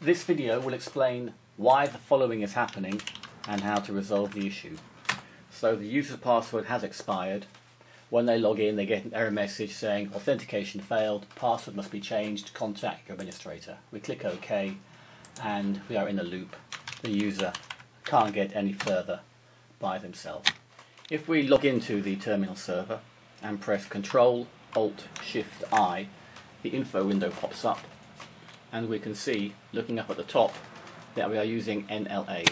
This video will explain why the following is happening and how to resolve the issue. So the user's password has expired. When they log in they get an error message saying authentication failed, password must be changed, contact your administrator. We click OK and we are in a loop. The user can't get any further by themselves. If we log into the terminal server and press Control Alt Shift I, the info window pops up and we can see, looking up at the top, that we are using NLA.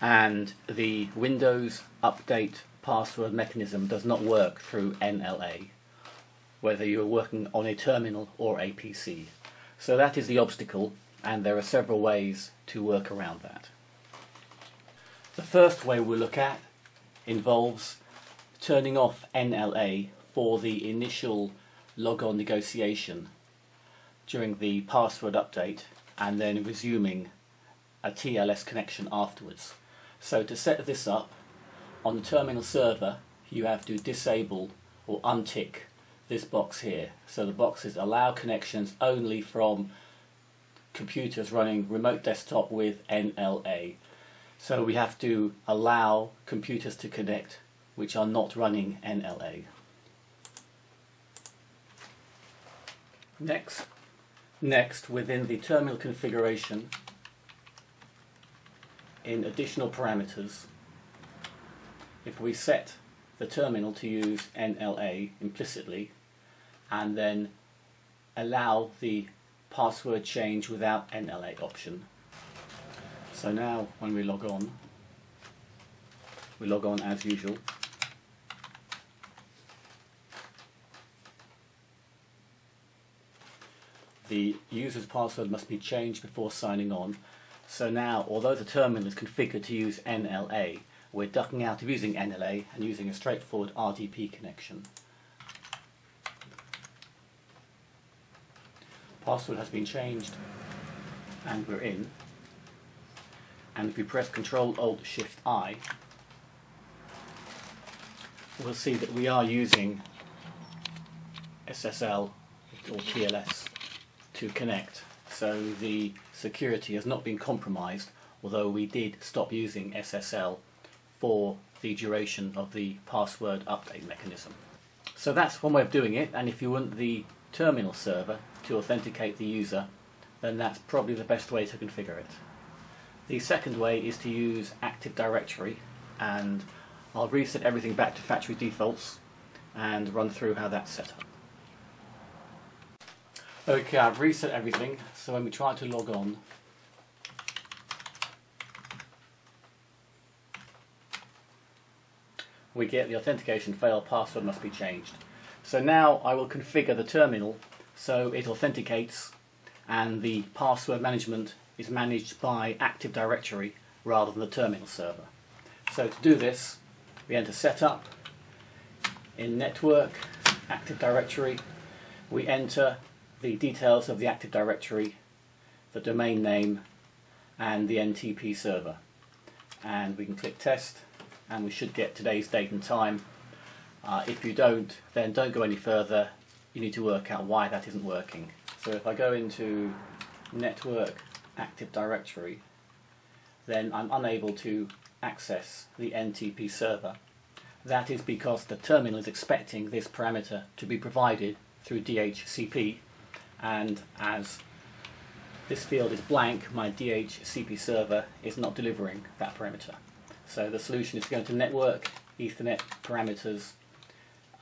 And the Windows Update password mechanism does not work through NLA, whether you are working on a terminal or a PC. So that is the obstacle, and there are several ways to work around that. The first way we'll look at involves turning off NLA for the initial logon negotiation during the password update and then resuming a TLS connection afterwards. So to set this up on the terminal server you have to disable or untick this box here. So the boxes allow connections only from computers running remote desktop with NLA. So we have to allow computers to connect which are not running NLA. Next, next within the terminal configuration, in additional parameters, if we set the terminal to use NLA implicitly and then allow the password change without NLA option. So now when we log on, we log on as usual the user's password must be changed before signing on. So now, although the terminal is configured to use NLA, we're ducking out of using NLA and using a straightforward RDP connection. Password has been changed and we're in. And if we press Control Alt Shift I, we'll see that we are using SSL or TLS to connect. So the security has not been compromised, although we did stop using SSL for the duration of the password update mechanism. So that's one way of doing it, and if you want the terminal server to authenticate the user, then that's probably the best way to configure it. The second way is to use Active Directory, and I'll reset everything back to factory defaults and run through how that's set up. Okay, I've reset everything, so when we try to log on, we get the authentication failed, password must be changed. So now I will configure the terminal so it authenticates and the password management is managed by Active Directory rather than the terminal server. So to do this, we enter setup, in network, Active Directory, we enter the details of the Active Directory, the domain name and the NTP server. And we can click test and we should get today's date and time. Uh, if you don't, then don't go any further. You need to work out why that isn't working. So if I go into Network Active Directory, then I'm unable to access the NTP server. That is because the terminal is expecting this parameter to be provided through DHCP and as this field is blank, my DHCP server is not delivering that parameter. So the solution is to go into network, Ethernet parameters,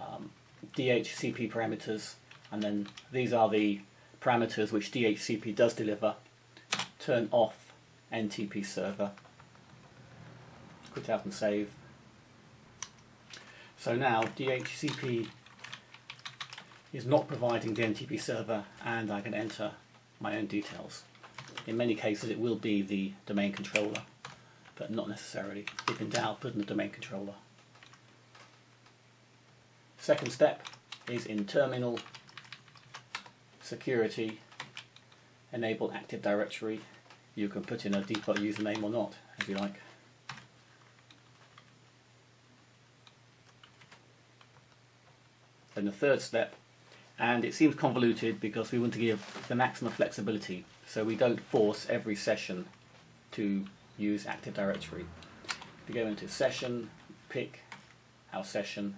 um, DHCP parameters, and then these are the parameters which DHCP does deliver. Turn off NTP server, quit out and save. So now DHCP is not providing the NTP server and I can enter my own details. In many cases it will be the domain controller, but not necessarily. If in doubt, put in the domain controller. Second step is in terminal security enable Active Directory. You can put in a default username or not, if you like. Then the third step and it seems convoluted because we want to give the maximum flexibility so we don't force every session to use Active Directory. You go into session, pick our session,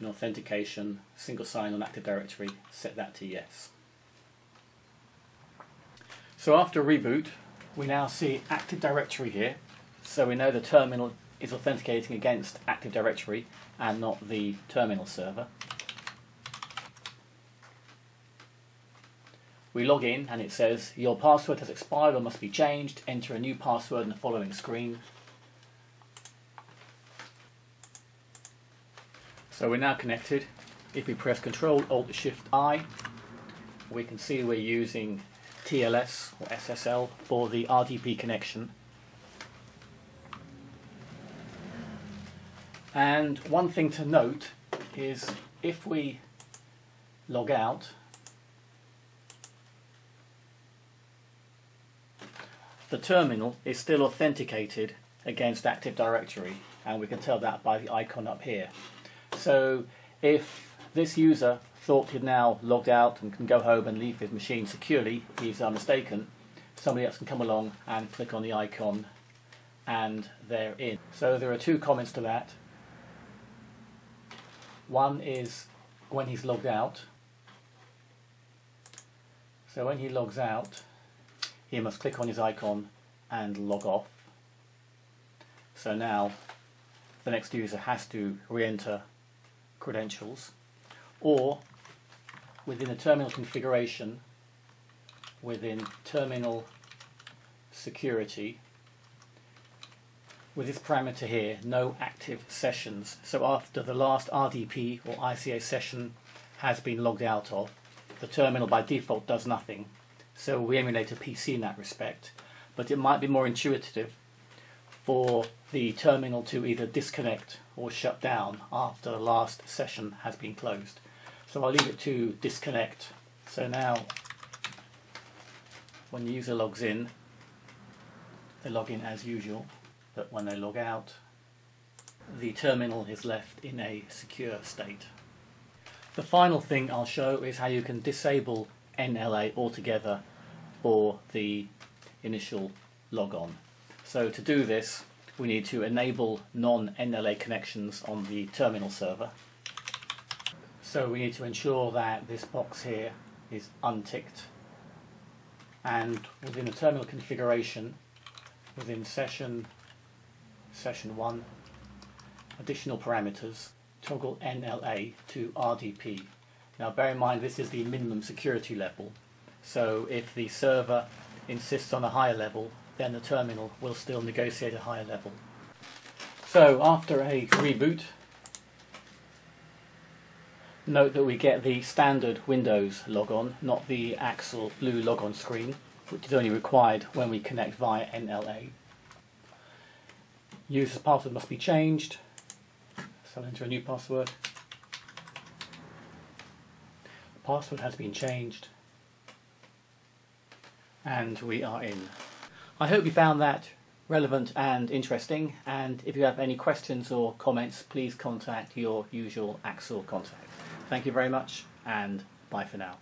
in authentication, single sign on Active Directory, set that to yes. So after reboot, we now see Active Directory here, so we know the terminal is authenticating against Active Directory and not the terminal server. We log in and it says your password has expired or must be changed. Enter a new password in the following screen. So we're now connected. If we press Control Alt Shift I, we can see we're using TLS or SSL for the RDP connection. And one thing to note is if we log out the terminal is still authenticated against Active Directory and we can tell that by the icon up here. So if this user thought he'd now logged out and can go home and leave his machine securely, he's mistaken. Somebody else can come along and click on the icon and they're in. So there are two comments to that. One is when he's logged out. So when he logs out, he must click on his icon and log off. So now the next user has to re-enter credentials or within a terminal configuration within terminal security with this parameter here no active sessions so after the last RDP or ICA session has been logged out of the terminal by default does nothing so we emulate a PC in that respect, but it might be more intuitive for the terminal to either disconnect or shut down after the last session has been closed. So I'll leave it to disconnect. So now when the user logs in, they log in as usual, but when they log out, the terminal is left in a secure state. The final thing I'll show is how you can disable NLA altogether or the initial logon. So to do this we need to enable non-NLA connections on the terminal server. So we need to ensure that this box here is unticked and within the terminal configuration within session session 1 additional parameters toggle NLA to RDP now bear in mind this is the minimum security level, so if the server insists on a higher level, then the terminal will still negotiate a higher level. So after a reboot, note that we get the standard Windows logon, not the Axel blue logon screen, which is only required when we connect via NLA. User's password must be changed, so I'll enter a new password password has been changed and we are in. I hope you found that relevant and interesting and if you have any questions or comments please contact your usual Axel contact. Thank you very much and bye for now.